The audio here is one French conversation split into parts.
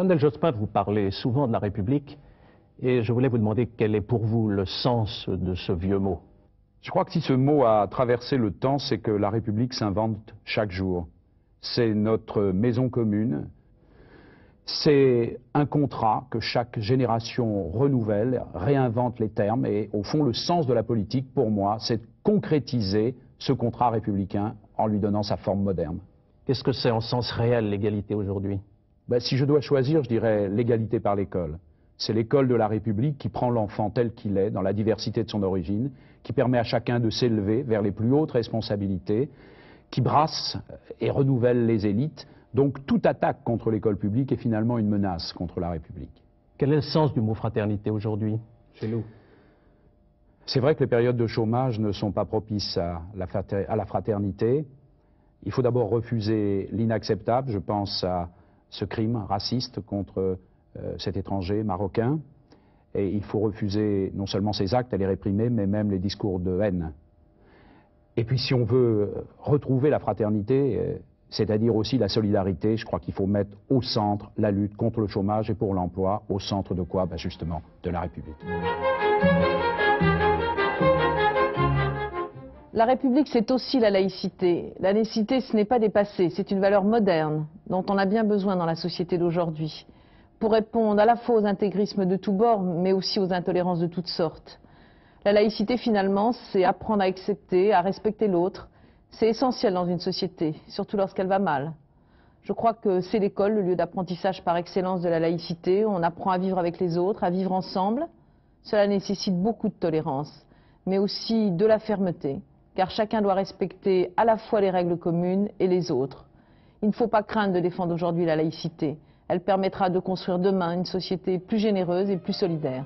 Lionel Jospin, vous parlez souvent de la République et je voulais vous demander quel est pour vous le sens de ce vieux mot. Je crois que si ce mot a traversé le temps, c'est que la République s'invente chaque jour. C'est notre maison commune. C'est un contrat que chaque génération renouvelle, réinvente les termes. Et au fond, le sens de la politique, pour moi, c'est de concrétiser ce contrat républicain en lui donnant sa forme moderne. Qu'est-ce que c'est en sens réel l'égalité aujourd'hui? Ben, Si je dois choisir, je dirais l'égalité par l'école. C'est l'école de la République qui prend l'enfant tel qu'il est, dans la diversité de son origine, qui permet à chacun de s'élever vers les plus hautes responsabilités, qui brasse et renouvelle les élites. Donc toute attaque contre l'école publique est finalement une menace contre la République. Quel est le sens du mot fraternité aujourd'hui chez nous? C'est vrai que les périodes de chômage ne sont pas propices à la fraternité. Il faut d'abord refuser l'inacceptable. Je pense à ce crime raciste contre euh, cet étranger marocain. Et il faut refuser non seulement ces actes et les réprimer, mais même les discours de haine. Et puis si on veut retrouver la fraternité, euh, c'est-à-dire aussi la solidarité, je crois qu'il faut mettre au centre la lutte contre le chômage et pour l'emploi, au centre de quoi? Ben Justement, de la République. La République, c'est aussi la laïcité. La laïcité, ce n'est pas dépassé, c'est une valeur moderne dont on a bien besoin dans la société d'aujourd'hui pour répondre à la fois aux intégrismes de tous bords, mais aussi aux intolérances de toutes sortes. La laïcité, finalement, c'est apprendre à accepter, à respecter l'autre. C'est essentiel dans une société, surtout lorsqu'elle va mal. Je crois que c'est l'école, le lieu d'apprentissage par excellence de la laïcité. On apprend à vivre avec les autres, à vivre ensemble. Cela nécessite beaucoup de tolérance, mais aussi de la fermeté, car chacun doit respecter à la fois les règles communes et les autres. Il ne faut pas craindre de défendre aujourd'hui la laïcité. Elle permettra de construire demain une société plus généreuse et plus solidaire.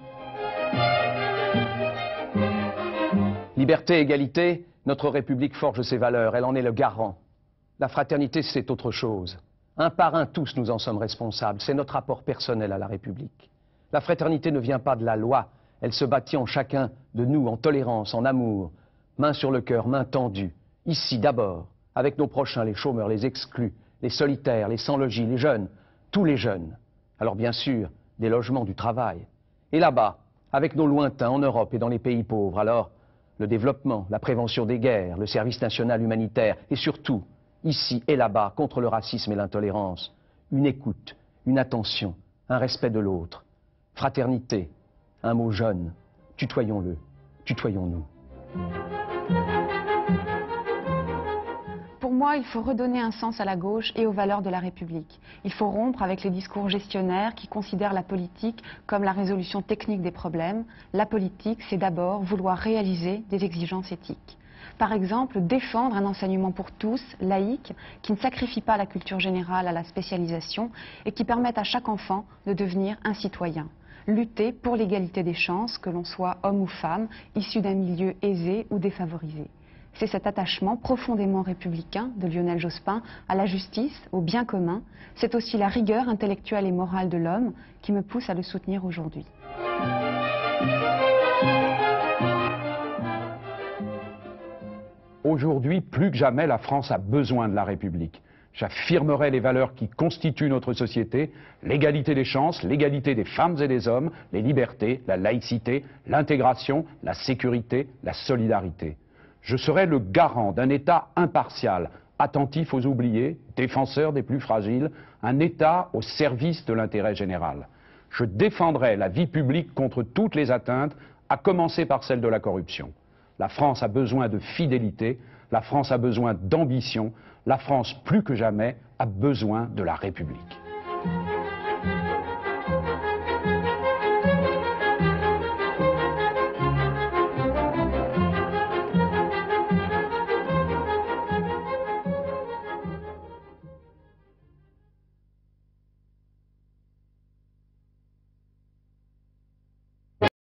Liberté, égalité, notre République forge ses valeurs, elle en est le garant. La fraternité, c'est autre chose. Un par un, tous nous en sommes responsables. C'est notre rapport personnel à la République. La fraternité ne vient pas de la loi, elle se bâtit en chacun de nous, en tolérance, en amour, main sur le cœur, main tendue. Ici d'abord, avec nos prochains, les chômeurs, les exclus, les solitaires, les sans-logis, les jeunes, tous les jeunes. Alors bien sûr, des logements, du travail. Et là-bas, avec nos lointains en Europe et dans les pays pauvres, alors le développement, la prévention des guerres, le service national humanitaire, et surtout, ici et là-bas, contre le racisme et l'intolérance, une écoute, une attention, un respect de l'autre, fraternité, un mot jeune, tutoyons-le, tutoyons-nous. Moi, il faut redonner un sens à la gauche et aux valeurs de la République. Il faut rompre avec les discours gestionnaires qui considèrent la politique comme la résolution technique des problèmes. La politique, c'est d'abord vouloir réaliser des exigences éthiques. Par exemple, défendre un enseignement pour tous, laïque, qui ne sacrifie pas la culture générale à la spécialisation et qui permette à chaque enfant de devenir un citoyen lutter pour l'égalité des chances, que l'on soit homme ou femme, issu d'un milieu aisé ou défavorisé. C'est cet attachement profondément républicain de Lionel Jospin à la justice, au bien commun. C'est aussi la rigueur intellectuelle et morale de l'homme qui me pousse à le soutenir aujourd'hui. Aujourd'hui, plus que jamais, la France a besoin de la République. J'affirmerai les valeurs qui constituent notre société, l'égalité des chances, l'égalité des femmes et des hommes, les libertés, la laïcité, l'intégration, la sécurité, la solidarité je serai le garant d'un État impartial, attentif aux oubliés, défenseur des plus fragiles, un État au service de l'intérêt général. Je défendrai la vie publique contre toutes les atteintes, à commencer par celle de la corruption. La France a besoin de fidélité, la France a besoin d'ambition, la France plus que jamais a besoin de la République.